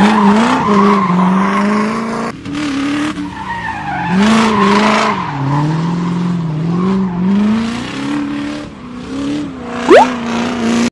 Mm.